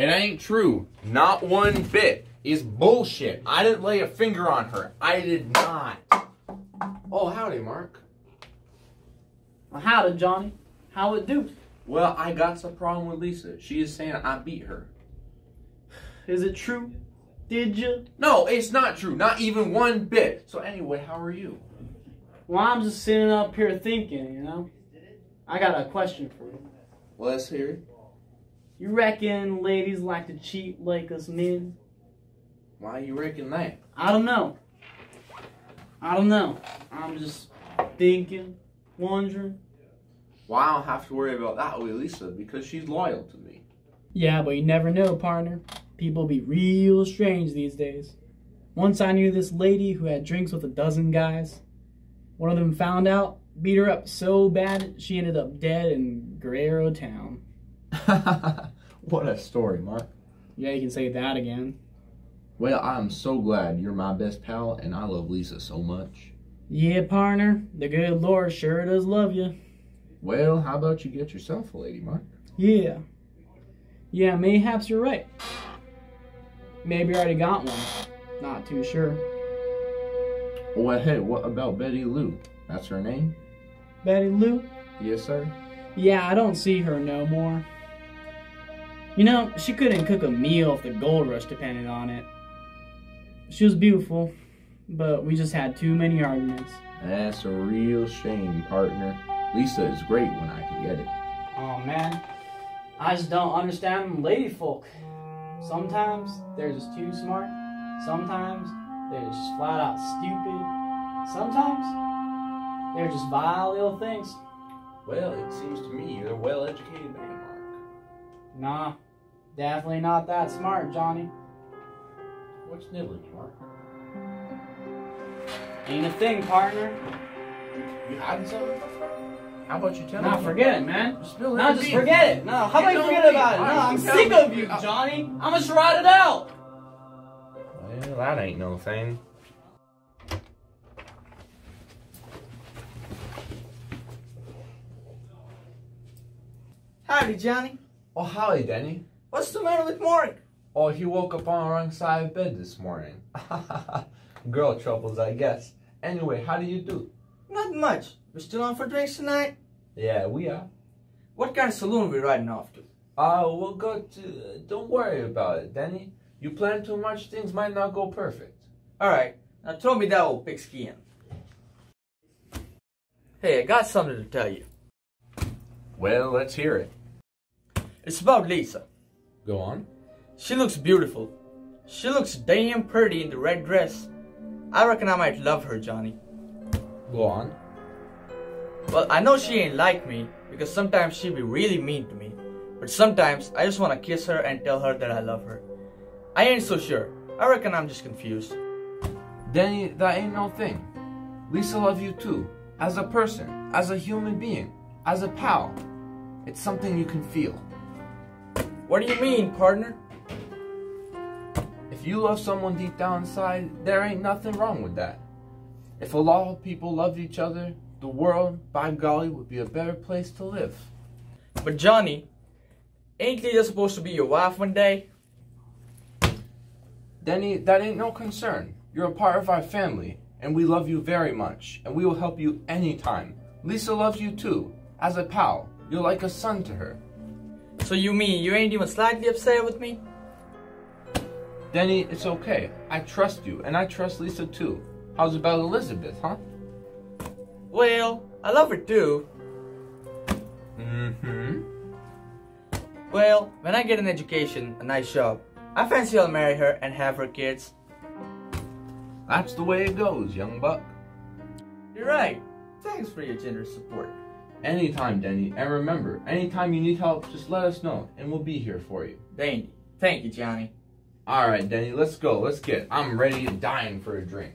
It ain't true. Not one bit. It's bullshit. I didn't lay a finger on her. I did not. Oh, howdy, Mark. Well, howdy, Johnny. How it do? Well, I got some problem with Lisa. She is saying I beat her. Is it true? Did you? No, it's not true. Not even one bit. So anyway, how are you? Well, I'm just sitting up here thinking, you know. I got a question for you. Well, let's hear it. You reckon ladies like to cheat like us men? Why you reckon that? I don't know. I don't know. I'm just thinking, wondering. Well, I don't have to worry about that with Lisa because she's loyal to me. Yeah, but you never know, partner. People be real strange these days. Once I knew this lady who had drinks with a dozen guys. One of them found out, beat her up so bad she ended up dead in Guerrero Town. what a story, Mark. Yeah, you can say that again. Well, I'm so glad you're my best pal and I love Lisa so much. Yeah, partner. The good Lord sure does love you. Well, how about you get yourself a lady, Mark? Yeah. Yeah, mayhaps you're right. Maybe I already got one. Not too sure. Well, hey, what about Betty Lou? That's her name? Betty Lou? Yes, sir. Yeah, I don't see her no more. You know, she couldn't cook a meal if the gold rush depended on it. She was beautiful, but we just had too many arguments. That's a real shame, partner. Lisa is great when I can get it. Oh man, I just don't understand lady folk. Sometimes they're just too smart. Sometimes they're just flat out stupid. Sometimes they're just vile little things. Well, it seems to me you're a well-educated man, Mark. Nah, definitely not that smart, Johnny. What's nibbling, Mark? Ain't a thing, partner. You hiding something? How about you tell Nah, me? forget it, man. Spill No, just forget it. No, how about you forget think- about it? No, I'm sick of you, Johnny. I'm just ride it out. Well, that ain't no thing. Howdy, Johnny. Oh, howdy, Denny. What's the matter with Mark? Oh, he woke up on the wrong side of bed this morning. Girl troubles, I guess. Anyway, how do you do? Not much. We still on for drinks tonight? Yeah, we are. What kind of saloon we riding off to? Uh, we'll go to. Don't worry about it, Danny. You plan too much, things might not go perfect. Alright, now throw me that old pigskin. Hey, I got something to tell you. Well, let's hear it. It's about Lisa. Go on. She looks beautiful. She looks damn pretty in the red dress. I reckon I might love her, Johnny. Go on. Well, I know she ain't like me because sometimes she be really mean to me. But sometimes I just want to kiss her and tell her that I love her. I ain't so sure. I reckon I'm just confused. Denny, that ain't no thing. Lisa love you too. As a person, as a human being, as a pal. It's something you can feel. What do you mean, partner? If you love someone deep down inside, there ain't nothing wrong with that. If a lot of people loved each other, the world, by golly, would be a better place to live. But Johnny, ain't Lisa supposed to be your wife one day? Denny, that ain't no concern. You're a part of our family, and we love you very much, and we will help you anytime. Lisa loves you too. As a pal, you're like a son to her. So you mean you ain't even slightly upset with me? Denny, it's okay. I trust you, and I trust Lisa too. How's about Elizabeth, huh? Well, I love her too. Mm-hmm. Well, when I get an education, a nice job, I fancy I'll marry her and have her kids. That's the way it goes, young buck. You're right. Thanks for your generous support. Anytime, Denny. And remember, anytime you need help, just let us know, and we'll be here for you. Thank you. Thank you, Johnny. Alright, Denny, let's go. Let's get. I'm ready and dying for a drink.